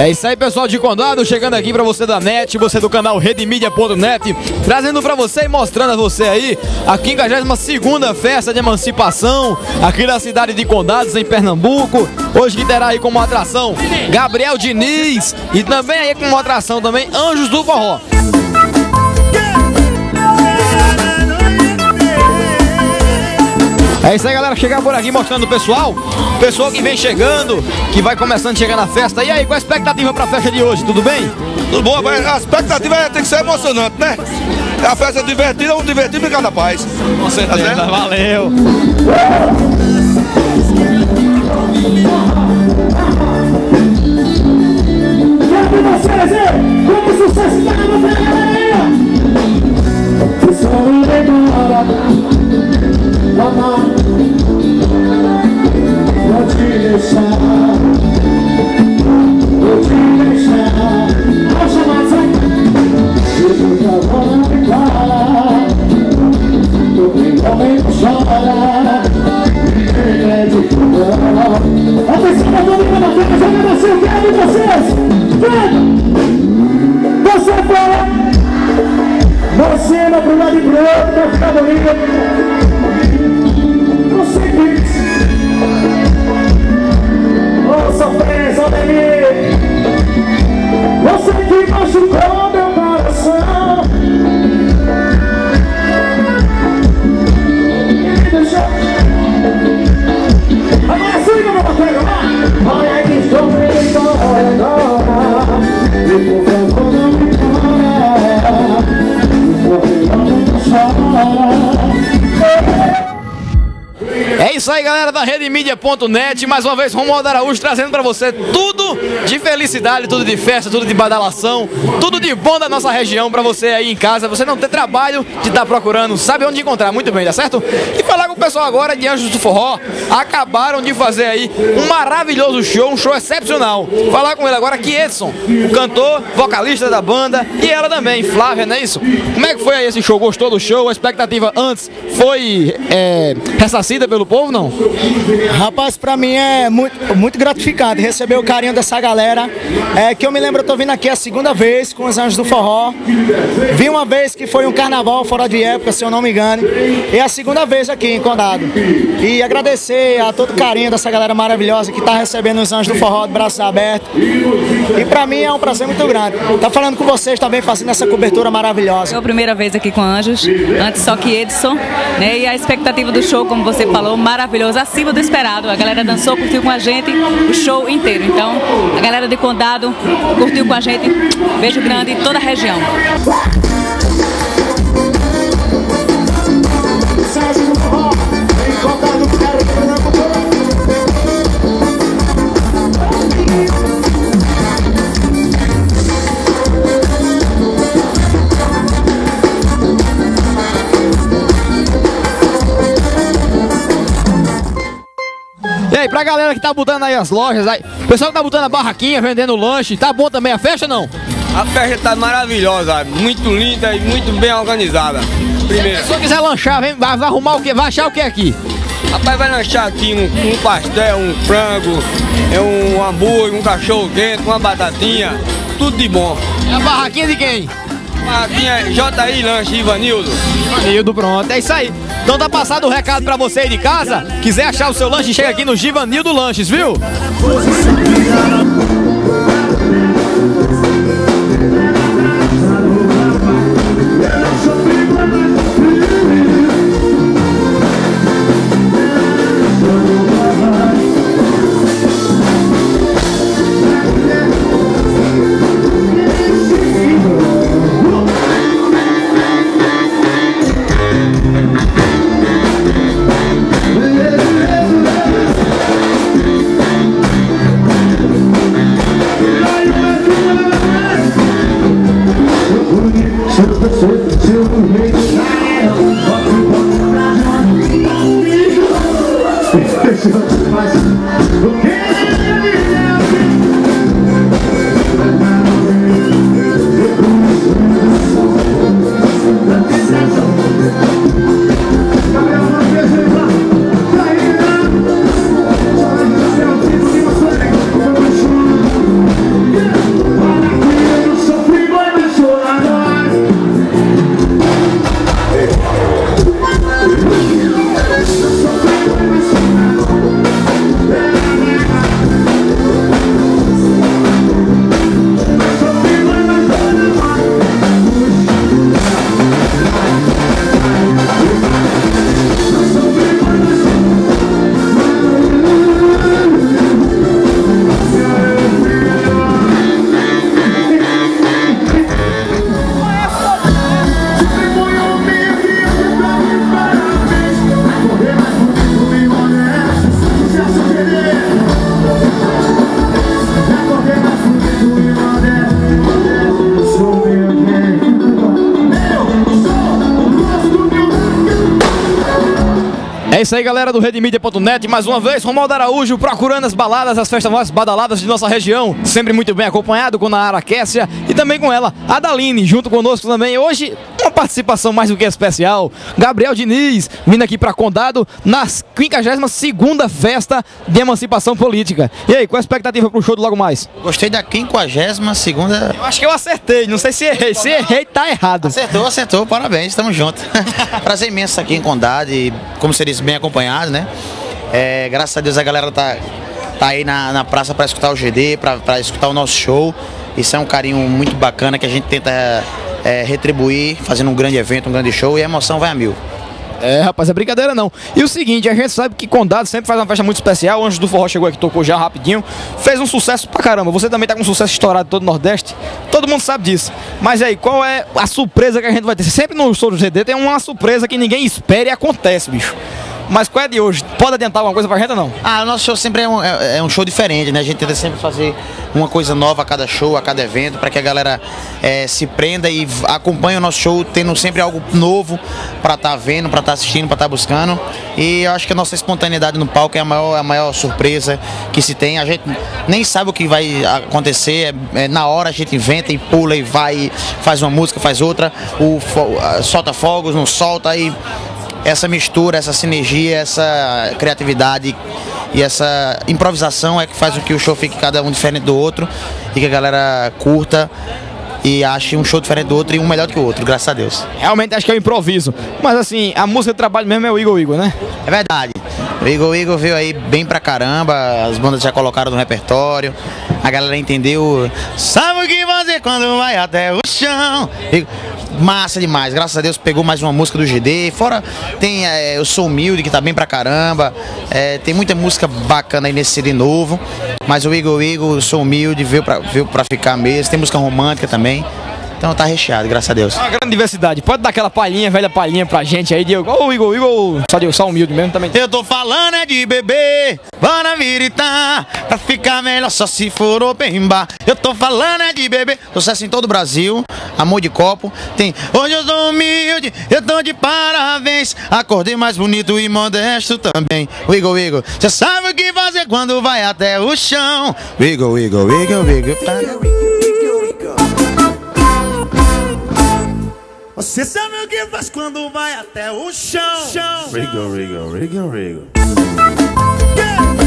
É isso aí, pessoal de Condado, chegando aqui para você da NET, você do canal Redemídia.net, trazendo para você e mostrando a você aí a 52 festa de emancipação aqui na cidade de Condados, em Pernambuco. Hoje que terá aí como atração Gabriel Diniz e também aí como atração também Anjos do Forró. É isso aí, galera. Chegar por aqui mostrando o pessoal. Pessoal que vem chegando, que vai começando a chegar na festa. E aí, qual a expectativa pra festa de hoje? Tudo bem? Tudo bom, mas a expectativa é, tem que ser emocionante, né? A festa é divertida, um divertido e cada paz. Com certeza, tá valeu. Como sucesso tá na galera você vai pro lado e pro outro, vai ficar bonito. Galera da RedeMídia.net. Mais uma vez, Romualdo Araújo trazendo para você tudo de felicidade, tudo de festa, tudo de badalação, tudo de bom da nossa região para você aí em casa. Você não ter trabalho de estar tá procurando, sabe onde encontrar. Muito bem, tá certo? E falar com o pessoal agora de Anjos do Forró. Acabaram de fazer aí um maravilhoso show, um show excepcional. Falar com ele agora aqui, Edson, o cantor, vocalista da banda, e ela também, Flávia, não é isso? Como é que foi aí esse show? Gostou do show? A expectativa antes foi é, ressarcida pelo povo, não? Rapaz, pra mim é muito, muito gratificante receber o carinho dessa galera. É que eu me lembro, eu tô vindo aqui a segunda vez com os Anjos do Forró. Vi uma vez que foi um carnaval fora de época, se eu não me engano. E é a segunda vez aqui em Condado. E agradecer a todo o carinho dessa galera maravilhosa que tá recebendo os Anjos do Forró de braços abertos. E pra mim é um prazer muito grande. Tá falando com vocês também, fazendo essa cobertura maravilhosa. É a primeira vez aqui com Anjos, antes só que Edson, né? E a expectativa do show, como você falou, maravilhoso, acima do esperado. A galera dançou, curtiu com a gente o show inteiro. Então, a galera de Condado curtiu com a gente. Beijo grande em toda a região. Pra galera que tá botando aí as lojas, aí, o pessoal que tá botando a barraquinha, vendendo lanche, tá bom também a festa não? A festa tá maravilhosa, muito linda e muito bem organizada. Primeiro. Se a pessoa quiser lanchar, vem, vai, vai arrumar o que? Vai achar o que aqui? Rapaz, vai lanchar aqui um, um, pastel, um frango, é um hambúrguer, um cachorro quente, uma batatinha, tudo de bom. É a barraquinha de quem? Barraquinha J.I. Lanche, Ivanildo. Ivanildo, pronto, é isso aí. Então tá passado o recado pra você aí de casa. Quiser achar o seu lanche, chega aqui no Givanildo Lanches, viu? Thank you. É isso aí, galera do redemídia.net. Mais uma vez, Romualdo Araújo procurando as baladas, as festas mais badaladas de nossa região. Sempre muito bem acompanhado com a Nara Kessia e também com ela, a Daline, junto conosco também. Hoje, uma participação mais do que especial. Gabriel Diniz, vindo aqui para Condado na 52 festa de emancipação política. E aí, qual a expectativa pro show do logo mais? Gostei da 52 segunda. Eu acho que eu acertei, não sei se errei. Se errei, tá errado. Acertou, acertou, parabéns, estamos juntos. Prazer imenso estar aqui em Condado e, como você disse, bem acompanhado, né? É, graças a Deus a galera tá, tá aí na, na praça para escutar o GD, para escutar o nosso show. Isso é um carinho muito bacana que a gente tenta é, retribuir, fazendo um grande evento, um grande show e a emoção vai a mil. É, rapaz, é brincadeira não. E o seguinte, a gente sabe que Condado sempre faz uma festa muito especial. O Anjo do Forró chegou aqui, tocou já rapidinho. Fez um sucesso pra caramba. Você também tá com um sucesso estourado todo o Nordeste. Todo mundo sabe disso. Mas aí, qual é a surpresa que a gente vai ter? Sempre no show do GD tem uma surpresa que ninguém espera e acontece, bicho. Mas qual é de hoje? Pode adiantar alguma coisa pra gente ou não? Ah, o nosso show sempre é um, é, é um show diferente, né? A gente tenta sempre fazer uma coisa nova a cada show, a cada evento, para que a galera é, se prenda e acompanhe o nosso show, tendo sempre algo novo para estar vendo, para estar assistindo, para estar buscando. E eu acho que a nossa espontaneidade no palco é a maior, a maior surpresa que se tem. A gente nem sabe o que vai acontecer, é, é, na hora a gente inventa e pula e vai, faz uma música, faz outra, o, solta fogos, não solta e essa mistura, essa sinergia, essa criatividade e essa improvisação é que faz com que o show fique cada um diferente do outro e que a galera curta e ache um show diferente do outro e um melhor do que o outro, graças a Deus. Realmente acho que é o improviso. Mas assim, a música de trabalho mesmo é o Igor Igor, né? É verdade. O Igor Igor veio aí bem pra caramba, as bandas já colocaram no repertório, a galera entendeu. Sabe o que fazer quando vai até o chão? Massa demais, graças a Deus pegou mais uma música do GD. Fora tem é, Eu Sou Humilde, que tá bem pra caramba. É, tem muita música bacana aí nesse CD novo. Mas o Igor Igor, Eu Sou Humilde, veio pra, veio pra ficar mesmo. Tem música romântica também. Então tá recheado, graças a Deus. Uma grande diversidade. Pode dar aquela palhinha, velha palhinha pra gente aí, Diego. Ô, Igor, Igor, só Diego, só humilde mesmo também. Eu tô falando é de beber, bora viritar, pra ficar melhor só se for open bar. Eu tô falando é de beber, sucesso em todo o Brasil, amor de copo. Tem, hoje eu sou humilde, eu tô de parabéns, acordei mais bonito e modesto também. Wiggle, wiggle, cê sabe o que fazer quando vai até o chão. Wiggle, wiggle, wiggle, wiggle. Você sabe o que faz quando vai até o chão? chão. Wriggle, wriggle, wriggle, wriggle. Yeah.